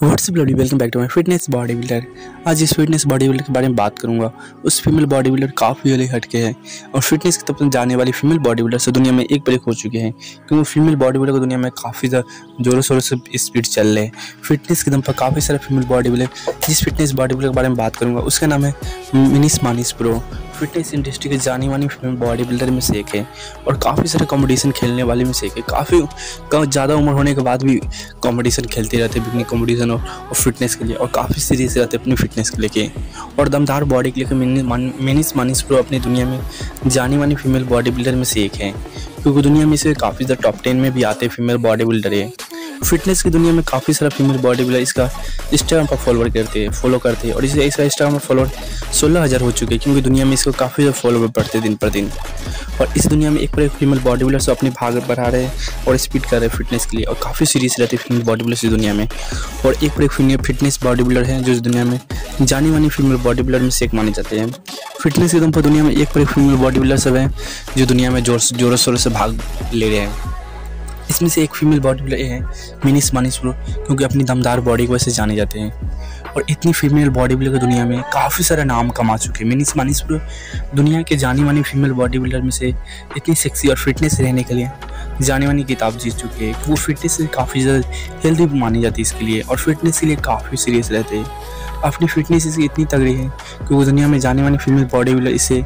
What's up lovely welcome back to my fitness body builder आज इस fitness body builder के बारे में बात करूँगा। उस फीमेल बॉडी बिल्डर काफ़ी अलग हटके हैं और फिटनेस की तरफ़ जाने वाली फीमेल बॉडी बिल्डर से दुनिया में एक ब्रेक हो चुके हैं। क्योंकि फीमेल बॉडी बिल्डर को दुनिया में काफ़ी जोरों शोरों से स्पीड चल रहे हैं। फिटनेस के दम पर काफ़ी सारे फीमेल बॉडी बिल्डर जिस फिटनेस बॉडी बिल्डर के बारे में बात करूँगा, उसका नाम है मिनिस मानिस प्रो फिटनेस इंडस्ट्री के जानी मानी बॉडी बिल्डर में से एक है और काफ़ी सारे कॉम्पिटिशन खेलने वाले में से एक है। काफ़ी ज़्यादा उम्र होने के बाद भी कॉम्पिटिशन खेलते रहते बिकनी कॉम्पिटिशन और, और फिटनेस के लिए और काफ़ी सीरियस रहते हैं अपनी फिटनेस के लेके। और दमदार बॉडी के लेकर मिनिस मानिस प्रो अपनी दुनिया में जानी मानी फीमेल बॉडी बिल्डर में से एक है। क्योंकि दुनिया में से काफ़ी ज़्यादा टॉप टेन में भी आते हैं फीमेल बॉडी बिल्डर है। फिटनेस की दुनिया में काफ़ी सारा फीमेल बॉडी बिल्डर इसका इंस्टाग्राम पर फॉलोअर करते हैं फॉलो करते हैं। और इसे इसका इंस्टाग्राम पर फॉलोअर सोलह हज़ार हो चुके हैं, क्योंकि दुनिया में इसको काफ़ी ज़्यादा फॉलोअर बढ़ते दिन पर दिन। और इस दुनिया में एक पर एक फीमेल बॉडी बिल्डर से अपनी भाग बढ़ा रहे हैं और स्पीड कर रहे हैं फिटनेस के लिए। और काफ़ी सीरियस रहते हैं फीमेल बॉडी बिल्डर इस दुनिया में। और एक पर एक फीमेल फिटनेस बॉडी बिल्डर हैं जो इस दुनिया में जानी मानी फीमेल बॉडी बिल्डर में से एक माने जाते हैं। फिटनेस के दम पर दुनिया में एक पर एक फीमेल बॉडी बिल्डर सब हैं जो दुनिया में ज़ोर जोरों शोरों से भाग ले रहे हैं। इसमें से एक फीमेल बॉडी बिल्डर है मिनिस मानिस प्रो क्योंकि अपनी दमदार बॉडी को ऐसे जाने जाते हैं। और इतनी फीमेल बॉडी बिल्डर दुनिया में काफ़ी सारा नाम कमा चुके हैं। मिनिस मानिस प्रो दुनिया के जानी मानी फीमेल बॉडी बिल्डर में से इतनी सेक्सी और फिटनेस रहने के लिए जाने वाली किताब जीत चुके हैं। वो फिटनेस से काफ़ी ज़्यादा हेल्दी मानी जाती है इसके लिए और फिटनेस के लिए काफ़ी सीरियस रहते हैं। अपनी फिटनेस इसकी इतनी तगड़ी है कि वो दुनिया में जाने वाले फीमेल बॉडी बिल्डर इससे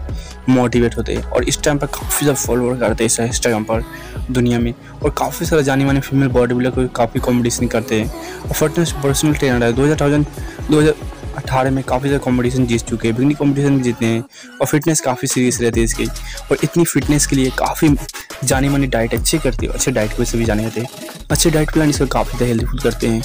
मोटिवेट होते हैं और इस टाइम पर काफ़ी ज़्यादा फॉलोअर करते हैं इस इंस्टाग्राम पर दुनिया में और काफ़ी सारा जाने वाले फीमेल बॉडी बिल्डर को काफ़ी कॉम्पिटिशन करते हैं। और फिटनेस पर्सनल ट्रेनर है। दो हज़ार थाउज़ेंड दो हज़ार अठारह में काफ़ी ज़्यादा कॉम्पिटिशन जीत चुके हैं, बिगनी कॉम्पिटिशन भी जीते हैं और फिटनेस काफ़ी सीरियस रहती है इसकी। और इतनी फिटनेस के लिए काफ़ी जानी मानी डाइट अच्छी करती है, अच्छे डाइट वजह से भी जाने जाते हैं। अच्छे डाइट प्लान इसका काफ़ी ज़्यादा हेल्पफुल करते हैं।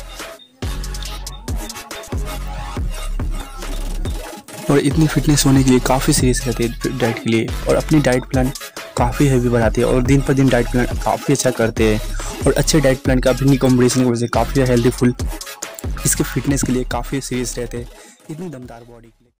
और इतनी फिटनेस होने के लिए काफ़ी सीरियस रहते हैं डाइट के लिए। और अपनी डाइट प्लान काफ़ी हैवी बनाते हैं और दिन पर दिन डाइट प्लान काफ़ी अच्छा करते हैं। और अच्छे डाइट प्लान का अपनी कॉम्बिनेशन की वजह से काफ़ी हेल्दीफुल इसके फिटनेस के लिए काफ़ी सीरियस रहते हैं। इतनी दमदार बॉडी के लिए।